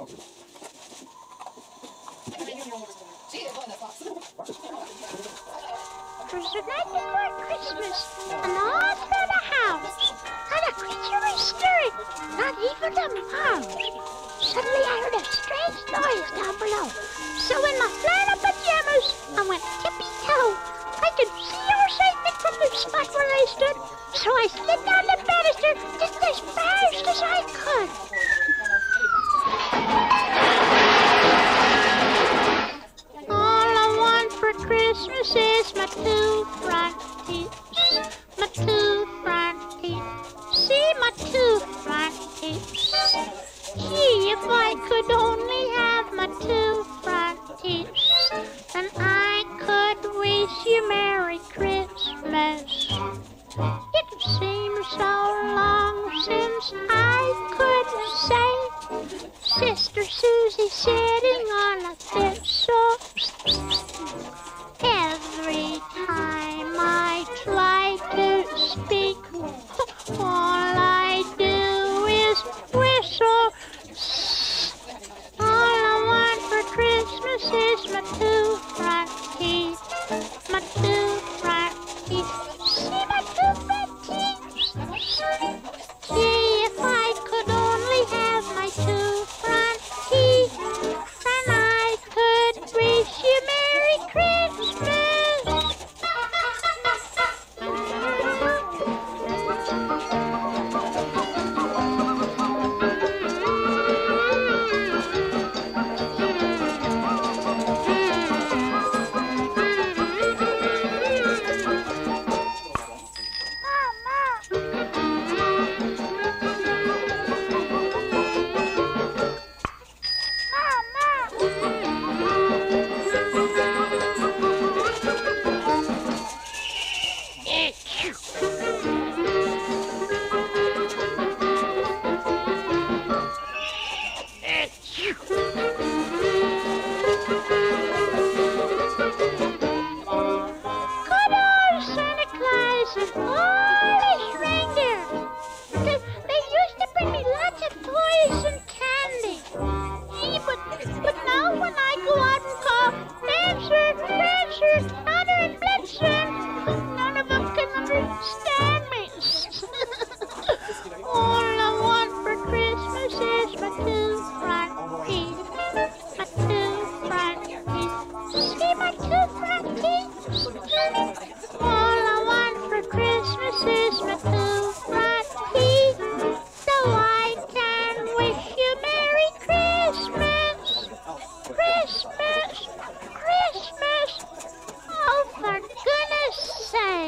Was the night before Christmas, all through the house, not a creature was stirring, not even a mouse. Suddenly I heard a strange noise down below. So in my flannel teeth. My two front teeth. See my two front teeth. Gee, if I could only have my two front teeth, then I could wish you Merry Christmas. It seems so long since I could say Sister Susie sitting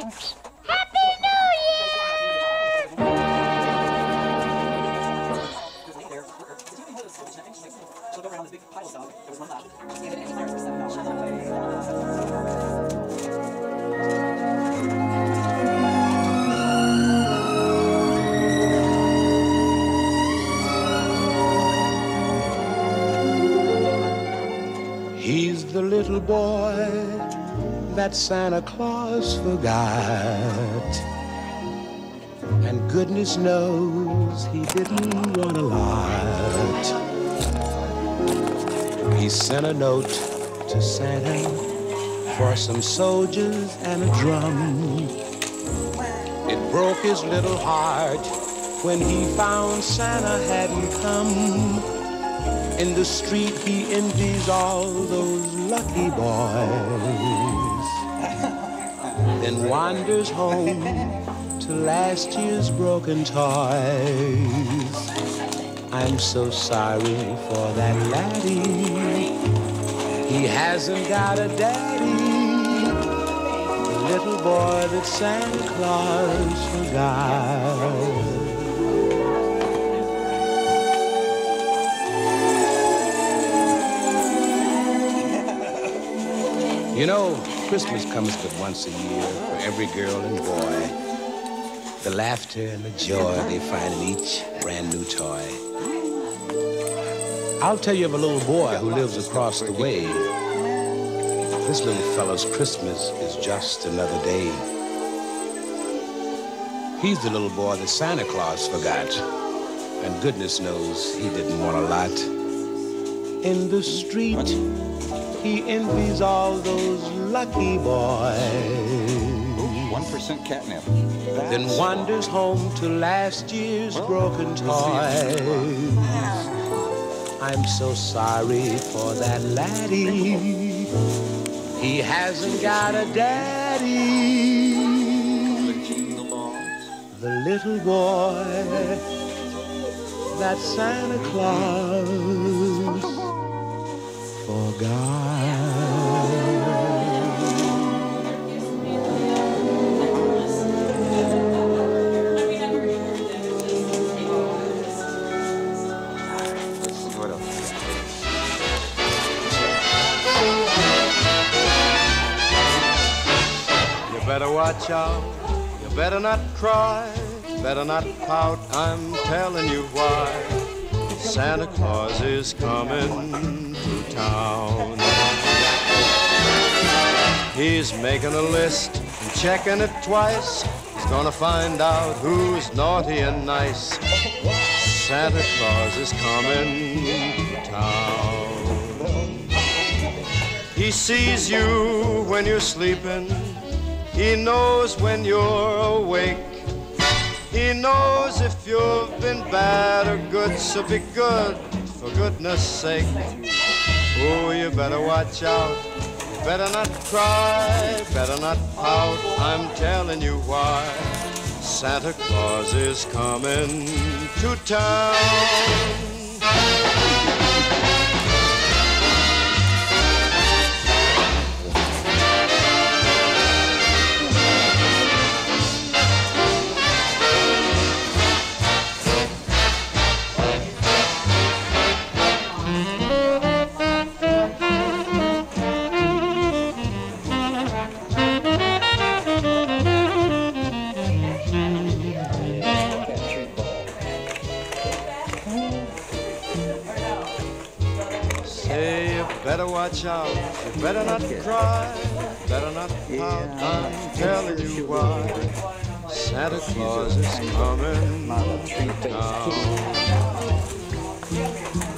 Happy New Year! He's the little boy that Santa Claus forgot. And goodness knows he didn't want a lot. He sent a note to Santa for some soldiers and a drum. It broke his little heart when he found Santa hadn't come. In the street he envies all those lucky boys. Then wanders home to last year's broken toys. I'm so sorry for that laddie. He hasn't got a daddy. The little boy that Santa Claus forgot. You know, Christmas comes but once a year for every girl and boy. The laughter and the joy they find in each brand new toy. I'll tell you of a little boy who lives across the way. This little fellow's Christmas is just another day. He's the little boy that Santa Claus forgot. And goodness knows he didn't want a lot. In the street. He envies all those lucky boys. One percent catnip. Then wanders home to last year's broken toys. I'm so sorry for that laddie. He hasn't got a daddy. The little boy that Santa Claus watch out, you better not cry, better not pout, I'm telling you why. Santa Claus is coming to town. He's making a list and checking it twice. He's gonna find out who's naughty and nice. Santa Claus is coming to town. He sees you when you're sleeping. He knows when you're awake. He knows if you've been bad or good, so be good for goodness sake. Oh, you better watch out. Better not cry, better not pout. I'm telling you why. Santa Claus is coming to town. Better watch out. You better not cry. Better not pout. I'm telling you why. Santa Claus is coming to town.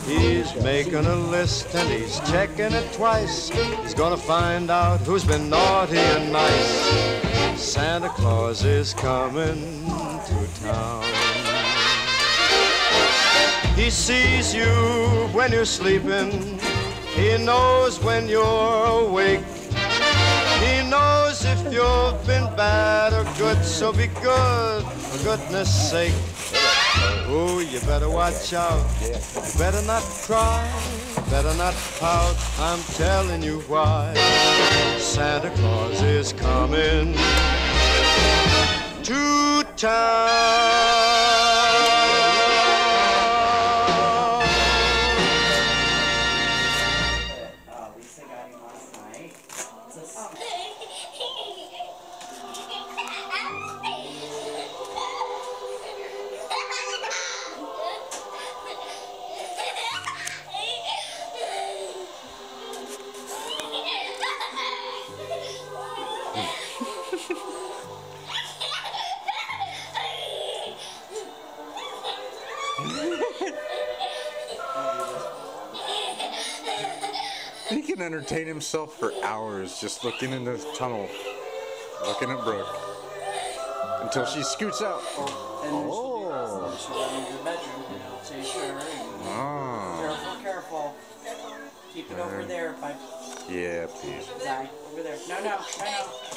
He's making a list and he's checking it twice. He's gonna find out who's been naughty and nice. Santa Claus is coming to town. He sees you when you're sleeping. He knows when you're awake. He knows if you've been bad or good, so be good for goodness sake. Oh, you better watch out. You better not cry. Better not pout. I'm telling you why. Santa Claus is coming to town. He can entertain himself for hours just looking in the tunnel, looking at Brooke, until she scoots out. And then she'll, then she'll the bedroom and say sure. And Ah, careful, careful. Keep it over there by yeah, please. Zai. Over there. No, no, no, no.